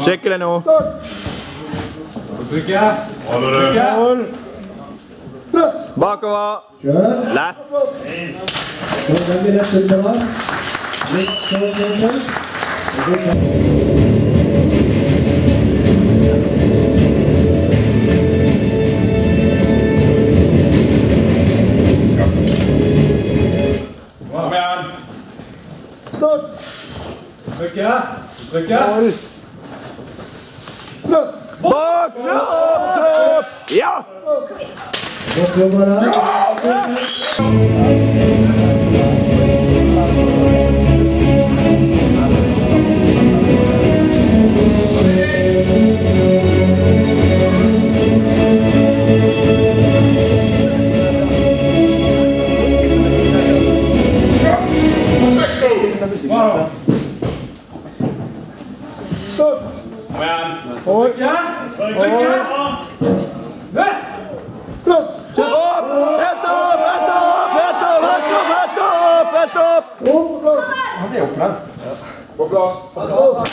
Skikkelig nå. Trykke. Trykke. Bakover. Kjør. Lett. Så Trykke. Trykke. Bak! Ja! Godt jobba der. Kom igjen. Trykke. Trykke. Vekk. Opp! Rett opp! Rett opp! Rett opp! Rett opp! Rett opp! Rett opp! Opp på plass. På plass.